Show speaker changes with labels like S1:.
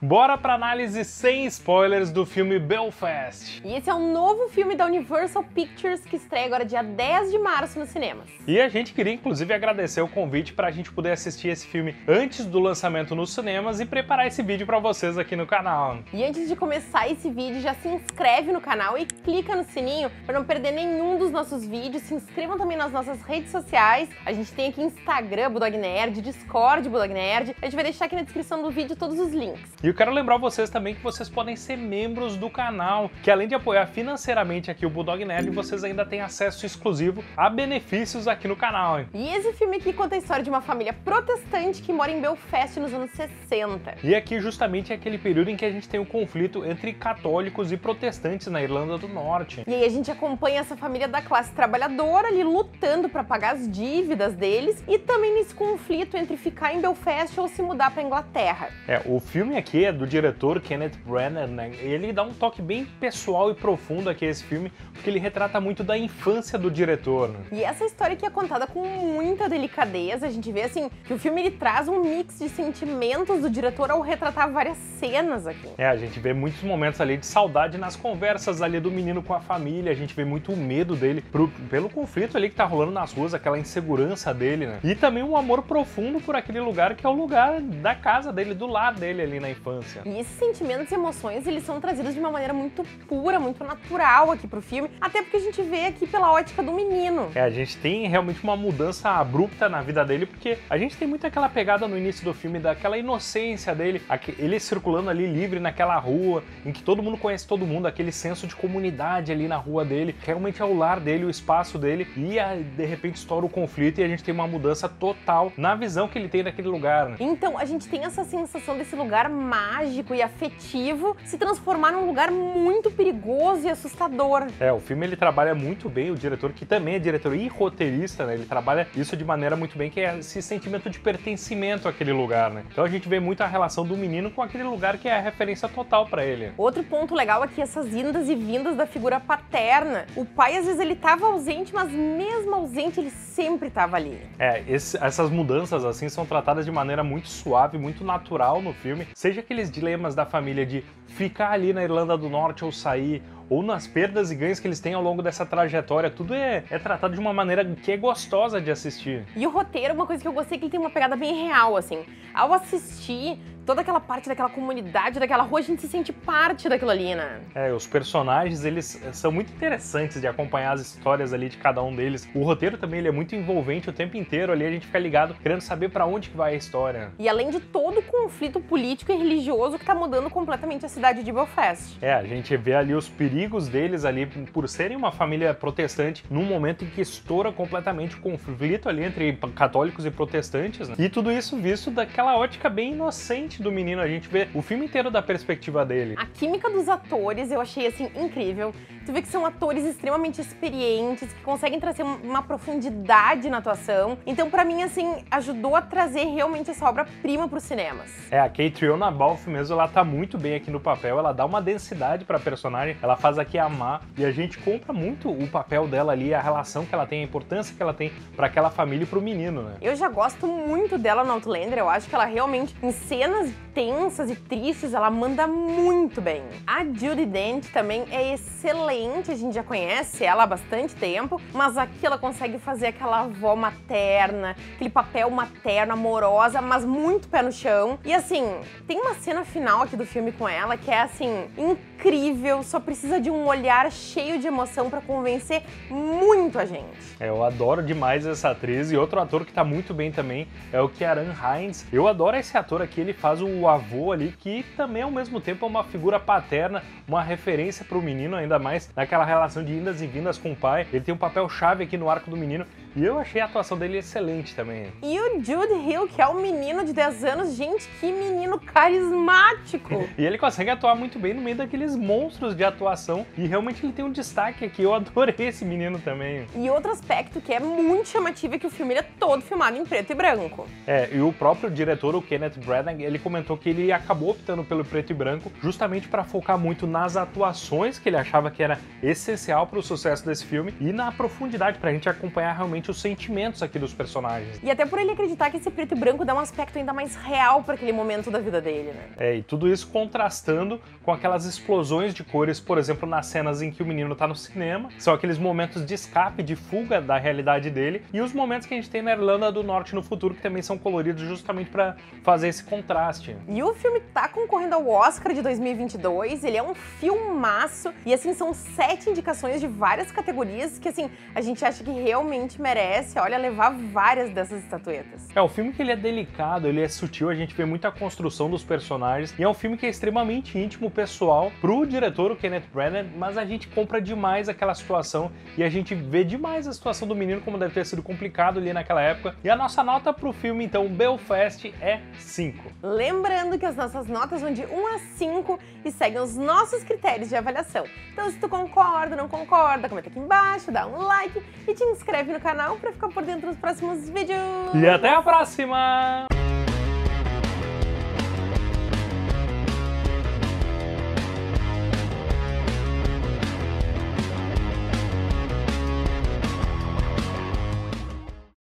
S1: Bora pra análise sem spoilers do filme Belfast.
S2: E esse é um novo filme da Universal Pictures que estreia agora dia 10 de março nos cinemas.
S1: E a gente queria inclusive agradecer o convite para a gente poder assistir esse filme antes do lançamento nos cinemas e preparar esse vídeo para vocês aqui no canal.
S2: E antes de começar esse vídeo, já se inscreve no canal e clica no sininho para não perder nenhum dos nossos vídeos. Se inscrevam também nas nossas redes sociais. A gente tem aqui Instagram Budog Nerd, Discord Budog Nerd. A gente vai deixar aqui na descrição do vídeo todos os links.
S1: E eu quero lembrar vocês também que vocês podem ser membros do canal, que além de apoiar financeiramente aqui o Bulldog Nerd, vocês ainda têm acesso exclusivo a benefícios aqui no canal. Hein?
S2: E esse filme aqui conta a história de uma família protestante que mora em Belfast nos anos 60.
S1: E aqui justamente é aquele período em que a gente tem o um conflito entre católicos e protestantes na Irlanda do Norte.
S2: E aí a gente acompanha essa família da classe trabalhadora ali lutando para pagar as dívidas deles e também nesse conflito entre ficar em Belfast ou se mudar para Inglaterra.
S1: É, o filme aqui é do diretor Kenneth Branagh, né? Ele dá um toque bem pessoal e profundo aqui a esse filme, porque ele retrata muito da infância do diretor. Né?
S2: E essa história que é contada com muita delicadeza, a gente vê assim que o filme ele traz um mix de sentimentos do diretor ao retratar várias cenas aqui.
S1: É, a gente vê muitos momentos ali de saudade nas conversas ali do menino com a família, a gente vê muito o medo dele pro, pelo conflito ali que tá rolando nas ruas, aquela insegurança dele, né? E também um amor profundo por aquele lugar que é o lugar da casa dele, do lar dele ali na infância.
S2: E esses sentimentos e emoções, eles são trazidos de uma maneira muito pura, muito natural aqui pro filme, até porque a gente vê aqui pela ótica do menino.
S1: É, a gente tem realmente uma mudança abrupta na vida dele, porque a gente tem muito aquela pegada no início do filme, daquela inocência dele, ele circulando ali livre naquela rua, em que todo mundo conhece todo mundo, aquele senso de comunidade ali na rua dele, realmente é o lar dele, o espaço dele, e de repente estoura o conflito e a gente tem uma mudança total na visão que ele tem daquele lugar. Né?
S2: Então, a gente tem essa sensação desse lugar mágico mágico e afetivo se transformar num lugar muito perigoso e assustador.
S1: É, o filme ele trabalha muito bem, o diretor, que também é diretor e roteirista, né? Ele trabalha isso de maneira muito bem, que é esse sentimento de pertencimento àquele lugar, né? Então a gente vê muito a relação do menino com aquele lugar que é a referência total para ele.
S2: Outro ponto legal é que essas indas e vindas da figura paterna. O pai, às vezes, ele tava ausente, mas mesmo ausente, ele sempre tava ali.
S1: É, esse, essas mudanças, assim, são tratadas de maneira muito suave, muito natural no filme. Seja aqueles dilemas da família de ficar ali na Irlanda do Norte ou sair, ou nas perdas e ganhos que eles têm ao longo dessa trajetória, tudo é, é tratado de uma maneira que é gostosa de assistir.
S2: E o roteiro, uma coisa que eu gostei, que ele tem uma pegada bem real, assim. Ao assistir, toda aquela parte daquela comunidade, daquela rua, a gente se sente parte daquilo ali, né?
S1: É, os personagens, eles são muito interessantes de acompanhar as histórias ali de cada um deles. O roteiro também, ele é muito envolvente o tempo inteiro ali, a gente fica ligado, querendo saber para onde que vai a história.
S2: E além de todo o conflito político e religioso que tá mudando completamente a cidade de Belfast.
S1: É, a gente vê ali os perigos deles ali por serem uma família protestante num momento em que estoura completamente o conflito ali entre católicos e protestantes, né? E tudo isso visto daquela ótica bem inocente do menino, a gente vê o filme inteiro da perspectiva dele.
S2: A química dos atores eu achei assim incrível. Tu vê que são atores extremamente experientes, que conseguem trazer uma profundidade na atuação. Então, para mim, assim, ajudou a trazer realmente essa obra-prima para os cinemas.
S1: É, a Catriona Balfe mesmo, ela tá muito bem aqui no papel, ela dá uma densidade pra personagem, ela faz aqui amar, e a gente compra muito o papel dela ali, a relação que ela tem, a importância que ela tem para aquela família e pro menino, né?
S2: Eu já gosto muito dela no Outlander, eu acho que ela realmente, em cenas tensas e tristes, ela manda muito bem. A Judy Dent também é excelente, a gente já conhece ela há bastante tempo, mas aqui ela consegue fazer aquela avó materna, aquele papel materno, amorosa, mas muito pé no chão. E assim, tem uma cena final aqui do filme com ela que é assim, incrível, só precisa de um olhar cheio de emoção para convencer muito a gente.
S1: É, eu adoro demais essa atriz e outro ator que tá muito bem também é o Kieran Hines. Eu adoro esse ator aqui, ele faz o avô ali, que também ao mesmo tempo é uma figura paterna, uma referência para o menino, ainda mais naquela relação de indas e vindas com o pai. Ele tem um papel chave aqui no arco do menino e eu achei a atuação dele excelente também.
S2: E o Jude Hill, que é um menino de 10 anos, gente, que menino carismático!
S1: e ele consegue atuar muito bem no meio daqueles monstros de atuação e realmente ele tem um destaque aqui. Eu adorei esse menino também.
S2: E outro aspecto que é muito chamativo é que o filme é todo filmado em preto e branco.
S1: É, e o próprio diretor, o Kenneth Branagh, ele comentou que ele acabou optando pelo preto e branco justamente para focar muito nas atuações que ele achava que era essencial para o sucesso desse filme e na profundidade para a gente acompanhar realmente bastante os sentimentos aqui dos personagens.
S2: E até por ele acreditar que esse preto e branco dá um aspecto ainda mais real para aquele momento da vida dele, né?
S1: É, e tudo isso contrastando com aquelas explosões de cores, por exemplo, nas cenas em que o menino tá no cinema, são aqueles momentos de escape, de fuga da realidade dele, e os momentos que a gente tem na Irlanda do Norte no futuro, que também são coloridos justamente para fazer esse contraste.
S2: E o filme tá concorrendo ao Oscar de 2022, ele é um filmaço, e assim, são sete indicações de várias categorias que, assim, a gente acha que realmente merece, olha, levar várias dessas estatuetas.
S1: É, o filme que ele é delicado, ele é sutil, a gente vê muita construção dos personagens, e é um filme que é extremamente íntimo, pessoal, pro diretor, o Kenneth Branagh, mas a gente compra demais aquela situação, e a gente vê demais a situação do menino, como deve ter sido complicado ali naquela época. E a nossa nota pro filme, então, Belfast, é 5.
S2: Lembrando que as nossas notas vão de 1 a 5 e seguem os nossos critérios de avaliação. Então, se tu concorda, não concorda, comenta aqui embaixo, dá um like e te inscreve no canal para ficar por dentro dos próximos vídeos.
S1: E até a próxima!